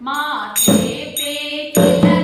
ಮಾತೆ ಬೇಕಿಲ್ಲ